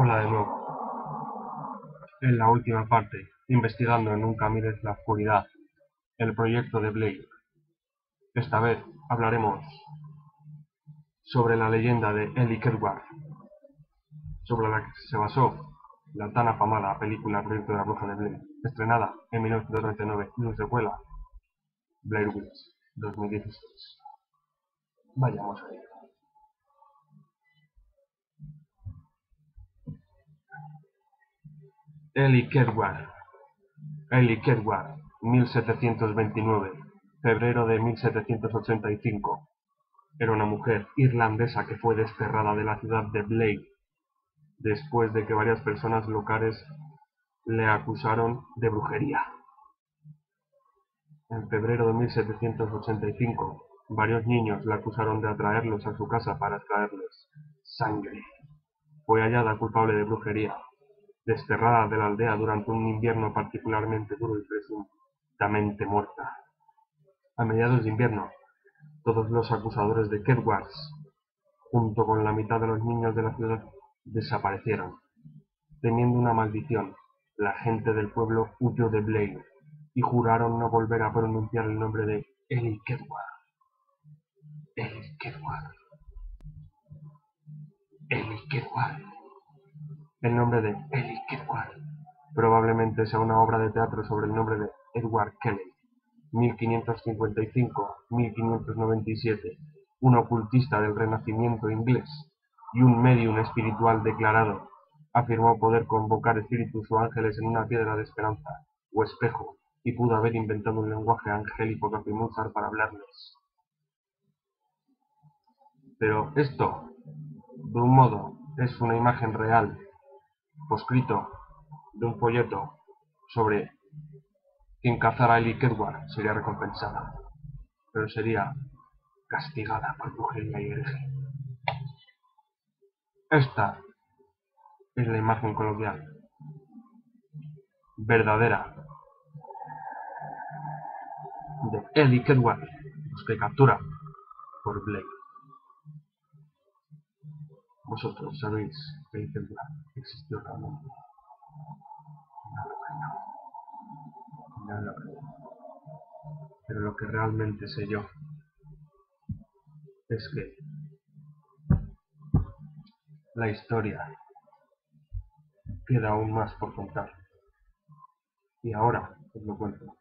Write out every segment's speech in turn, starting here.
Hola de nuevo. En la última parte, investigando en Nunca mires la oscuridad, el proyecto de Blake. Esta vez hablaremos sobre la leyenda de Ellie Kedward, sobre la que se basó la tan afamada película Proyecto de la Bruja de Blair, estrenada en 1939 y su secuela, Blair Witch, 2016. Vayamos a ello. Ellie Kedward Ellie Kedward, 1729, febrero de 1785. Era una mujer irlandesa que fue desterrada de la ciudad de Blake después de que varias personas locales le acusaron de brujería. En febrero de 1785, varios niños la acusaron de atraerlos a su casa para extraerles sangre. Fue hallada culpable de brujería desterrada de la aldea durante un invierno particularmente duro y presuntamente muerta. A mediados de invierno, todos los acusadores de Kedwards, junto con la mitad de los niños de la ciudad, desaparecieron. Temiendo una maldición, la gente del pueblo huyó de Blaine y juraron no volver a pronunciar el nombre de Eli Kedward. Eli Kedward. Eli Kedward. El nombre de Eli Kedward probablemente sea una obra de teatro sobre el nombre de Edward Kelly, 1555-1597, un ocultista del Renacimiento inglés y un medium espiritual declarado, afirmó poder convocar espíritus o ángeles en una piedra de esperanza o espejo y pudo haber inventado un lenguaje angélico que para hablarles. Pero esto, de un modo, es una imagen real poscrito de un folleto sobre quien cazara a Ellie Kedward sería recompensada, pero sería castigada por brujería y hereje. Esta es la imagen coloquial, verdadera, de Ellie Kedward, los que captura por Blake. Vosotros sabéis que el existió realmente. Nada que no. Nada que no. Pero lo que realmente sé yo es que la historia queda aún más por contar. Y ahora os lo cuento.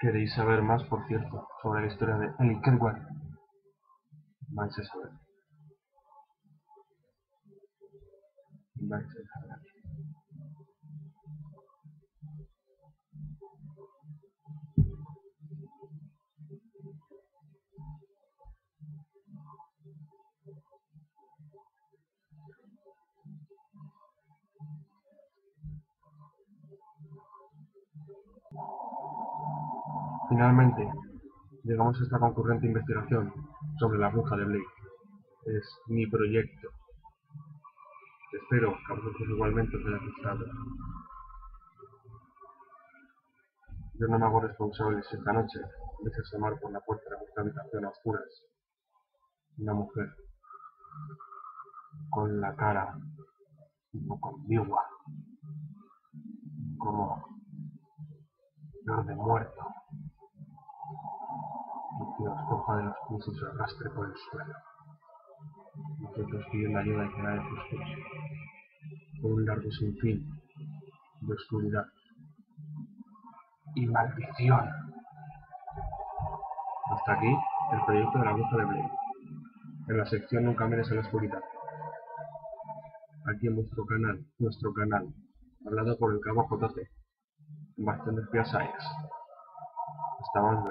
¿Queréis saber más, por cierto, sobre la historia de Ellie Kedward? Vais a. Finalmente, llegamos a esta concurrente investigación sobre la bruja de Blake. Es mi proyecto. Espero que a vosotros igualmente os haya gustado. Yo no me hago responsable si esta noche vais a asomar por la puerta de vuestra habitación a oscuras una mujer con la cara un poco ambigua, como flor de muerto, y que os coja de los pies y arrastre por el suelo. Nosotros pidiendo ayuda y que nadie os escuche, por un largo sinfín de oscuridad y maldición. Hasta aquí el proyecto de la bruja de Blake, en la sección Nunca mires a la oscuridad. Aquí en vuestro canal, nuestro canal, hablado por el cabo JC, en bastantes Piazayas. Hasta más